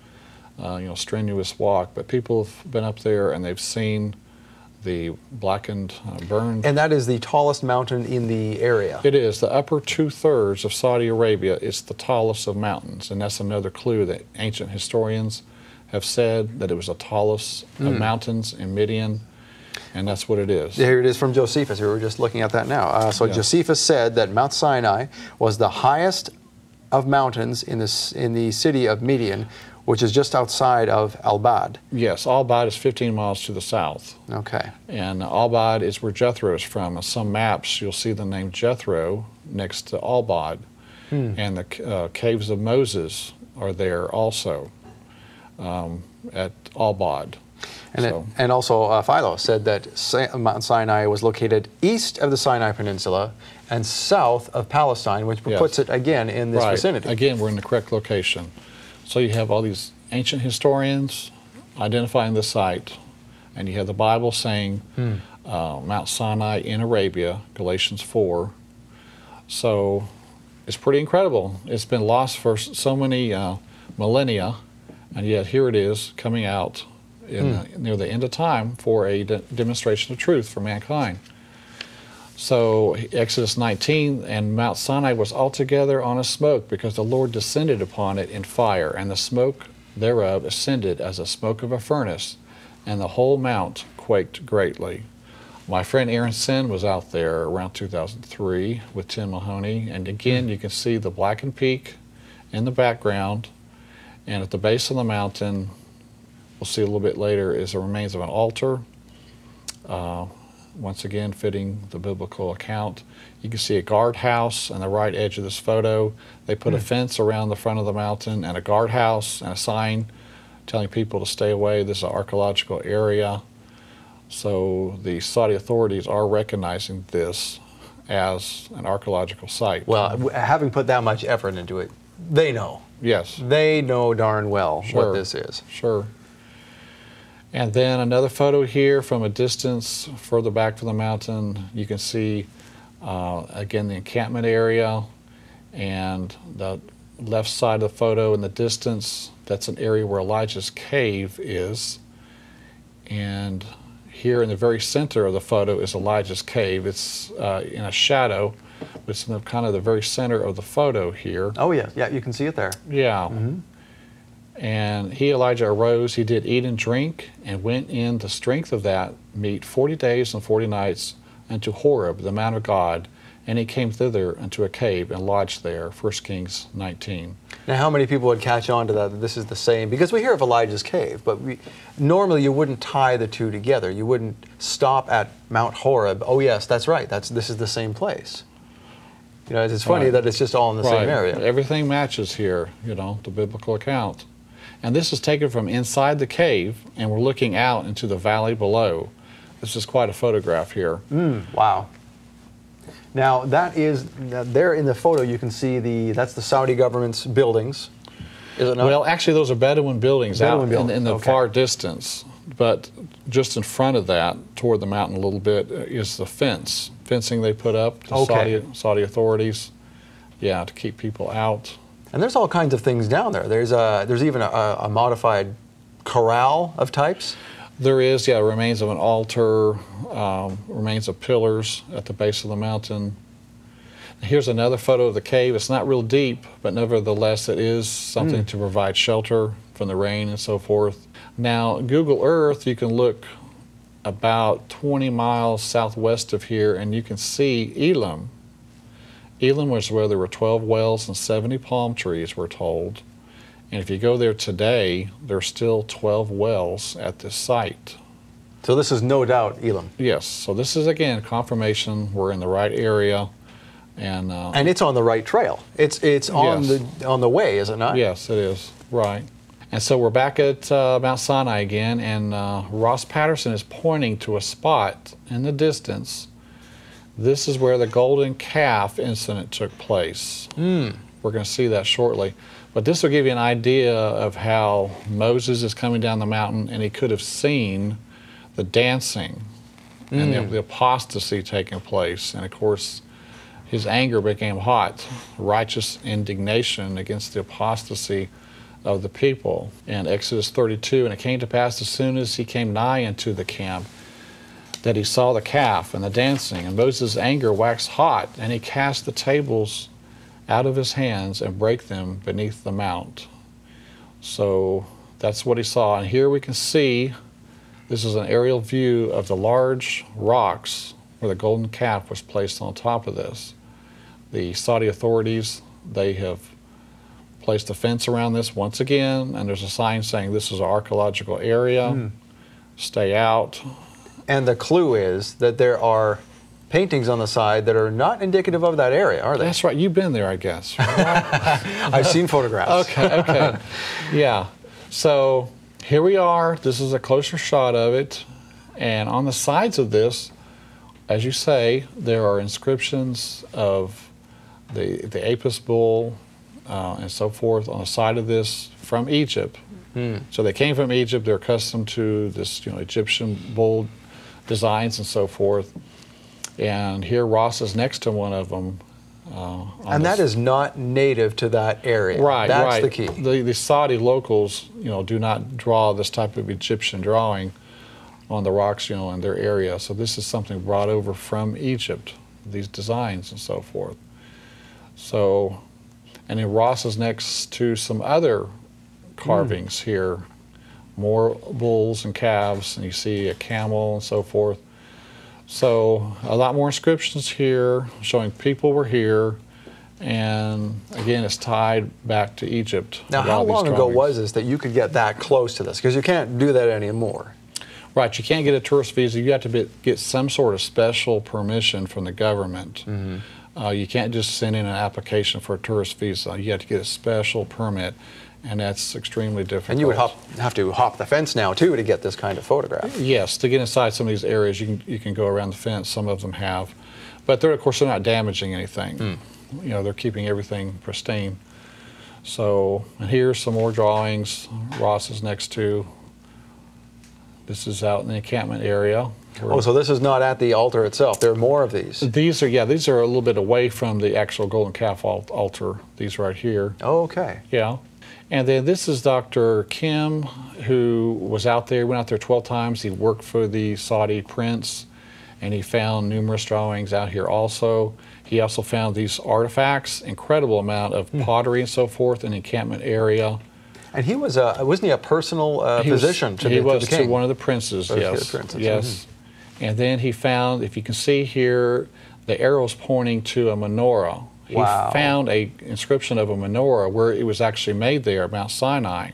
Uh, you know, strenuous walk. But people have been up there and they've seen the blackened, uh, burned And that is the tallest mountain in the area. It is. The upper two thirds of Saudi Arabia is the tallest of mountains, and that's another clue that ancient historians have said that it was the tallest of mountains in Midian, and that's what it is. Here it is from Josephus. We were just looking at that now. Uh, so Yeah. Josephus said that Mount Sinai was the highest of mountains in, this, in the city of Midian, which is just outside of Al-Bad. Yes, Al-Bad is 15 miles to the south, Okay. and Al-Bad is where Jethro is from. On some maps, you'll see the name Jethro next to Al-Bad. and the uh, caves of Moses are there also um, at Al-Bad. And, it, and also, uh, Philo said that Sa- Mount Sinai was located east of the Sinai Peninsula and south of Palestine, which Yes. puts it again in this right. vicinity. Again, we're in the correct location. So you have all these ancient historians identifying the site, and you have the Bible saying Hmm. uh, Mount Sinai in Arabia, Galatians 4. So it's pretty incredible. It's been lost for so many uh, millennia, and yet here it is coming out in, Hmm. near the end of time for a de- demonstration of truth for mankind. So Exodus 19 and Mount Sinai was altogether on a smoke because the Lord descended upon it in fire, and the smoke thereof ascended as the smoke of a furnace, and the whole mount quaked greatly. My friend Aaron Sin was out there around 2003 with Tim Mahoney, and again you can see the blackened peak in the background, and at the base of the mountain, we'll see a little bit later, is the remains of an altar. Uh, once again, fitting the biblical account. You can see a guardhouse on the right edge of this photo. They put a fence around the front of the mountain and a guardhouse and a sign telling people to stay away. This is an archaeological area. So the Saudi authorities are recognizing this as an archaeological site. well, having put that much effort into it, they know. yes. They know darn well Sure. what this is. Sure. And then another photo here from a distance further back from the mountain. You can see uh, again the encampment area and the left side of the photo in the distance. That's an area where Elijah's cave is. And here in the very center of the photo is Elijah's cave. It's uh, in a shadow, but it's in the, kind of the very center of the photo here. Oh, yeah, yeah, you can see it there. Yeah. And he, Elijah, arose, he did eat and drink, and went in the strength of that meat forty days and forty nights unto Horeb, the mount of God, and he came thither unto a cave and lodged there. 1 Kings 19. Now, how many people would catch on to that, that this is the same? Because we hear of Elijah's cave, but we, normally you wouldn't tie the two together. You wouldn't stop at Mount Horeb. Oh, yes, that's right. That's this is the same place. You know, it's funny Right. that it's just all in the same area. Everything matches here, you know, the biblical account. And this is taken from inside the cave, and we're looking out into the valley below. This is quite a photograph here. Wow. Now that is there in the photo. You can see the that's the Saudi government's buildings. Is it not? Well, actually, those are Bedouin buildings Bedouin out in- buildings, in, the okay. far distance. But just in front of that, toward the mountain a little bit, uh, is the fence. Fencing they put up, the Okay. Saudi, Saudi authorities, yeah, to keep people out. And there's all kinds of things down there. There's a there's even a, a modified corral of types. There is, yeah, remains of an altar, um, remains of pillars at the base of the mountain. Here's another photo of the cave. It's not real deep, but nevertheless, it is something to provide shelter from the rain and so forth. Now, Google Earth, you can look about 20 miles southwest of here, and you can see Elim. Elim was where there were 12 wells and 70 palm trees, we're told. And if you go there today, there's still 12 wells at this site. So this is no doubt Elim, Yes, so this is again confirmation we're in the right area, and, uh, and it's on the right trail. It's it's on Yes. the on the way, is it not? yes, it is right. And so we're back at uh, Mount Sinai again, and uh, Ross Patterson is pointing to a spot in the distance. This is where the golden calf incident took place. Hmm. We're going to see that shortly. But this will give you an idea of how Moses is coming down the mountain, and he could have seen the dancing and the, hmm. the apostasy taking place. And of course, his anger became hot, righteous indignation against the apostasy of the people. In Exodus 32, and it came to pass as soon as he came nigh unto the camp that he saw the calf and the dancing, and Moses' anger waxed hot, and he cast the tables out of his hands and brake them beneath the mount. So that's what he saw. And here we can see this is an aerial view of the large rocks where the golden calf was placed on top of this. The Saudi authorities, they have placed a fence around this once again, and there's a sign saying this is an archaeological area. Hmm. Stay out. And the clue is that there are paintings on the side that are not indicative of that area, are they? That's right. You've been there, I guess. I've seen photographs. okay, okay. Yeah. So here we are. This is a closer shot of it. And on the sides of this, as you say, there are inscriptions of the, the Apis bull uh, and so forth on the side of this from Egypt. So they came from Egypt. They're accustomed to this, you know, Egyptian bull designs and so forth. And here Ross is next to one of them. Uh, And that is not native to that area. Right, That's right. the key. The, the Saudi locals, you know, do not draw this type of Egyptian drawing on the rocks, you know, in their area. So this is something brought over from Egypt, these designs and so forth. So, and then Ross is next to some other carvings here, more bulls and calves, and you see a camel and so forth. So a lot more inscriptions here showing people were here, and again, it's tied back to Egypt. Now, how long ago was this that you could get that close to this? Because you can't do that anymore. Right, you can't get a tourist visa. You have to be, get some sort of special permission from the government. Mm-hmm. Uh, you can't just send in an application for a tourist visa. You have to get a special permit, and that's extremely difficult. And you would hop, have to hop the fence now, too, to get this kind of photograph. Yes, to get inside some of these areas, you can you can go around the fence. Some of them have, but they're of course they're not damaging anything. Hmm. You know, they're keeping everything pristine. So, and here's some more drawings. Ross is next to. This is out in the encampment area. Oh, so this is not at the altar itself. There are more of these. these are yeah, these are a little bit away from the actual golden calf altar. These right here. Oh, okay. Yeah. And then this is Dr. Kim, who was out there, went out there 12 times. He worked for the Saudi prince, and he found numerous drawings out here also. He also found these artifacts, incredible amount of pottery and so forth in encampment area. And he was a, wasn't he a personal uh, He was- physician to, he the, to was the king? to one of the princes, to the yes. mm-hmm. Yes. And then he found, if you can see here, the arrows pointing to a menorah. He Wow. found a inscription of a menorah where it was actually made there, Mount Sinai,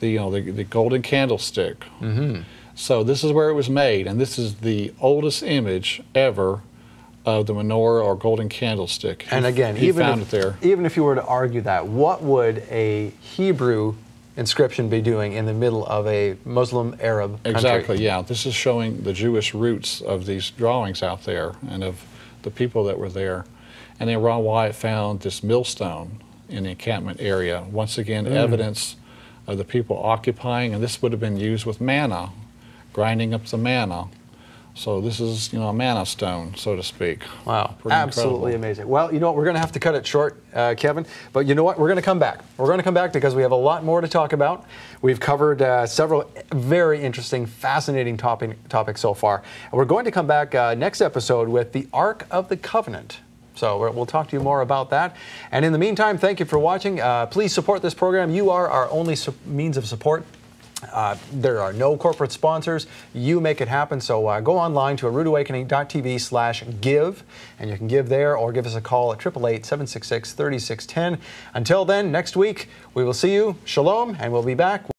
the you know the, the golden candlestick. Mm-hmm. So this is where it was made, and this is the oldest image ever of the menorah or golden candlestick. And again, he even found if, it there. even if you were to argue that, what would a Hebrew inscription be doing in the middle of a Muslim Arab country? Exactly, yeah. This is showing the Jewish roots of these drawings out there and of the people that were there. And then Ron Wyatt found this millstone in the encampment area. Once again, evidence of the people occupying, and this would have been used with manna, grinding up the manna. So this is, you know, a manna stone, so to speak. Wow, Pretty absolutely incredible. amazing. Well, you know what? We're going to have to cut it short, uh, Kevin. But you know what? We're going to come back. We're going to come back because we have a lot more to talk about. We've covered uh, several very interesting, fascinating topic, topics so far. And we're going to come back uh, next episode with the Ark of the Covenant. So we'll talk to you more about that. And in the meantime, thank you for watching. Uh, please support this program. You are our only means of support. Uh, there are no corporate sponsors. You make it happen. So uh, go online to aroodawakening.tv slash give, and you can give there or give us a call at 888-766-3610. Until then, next week, we will see you. Shalom, and we'll be back.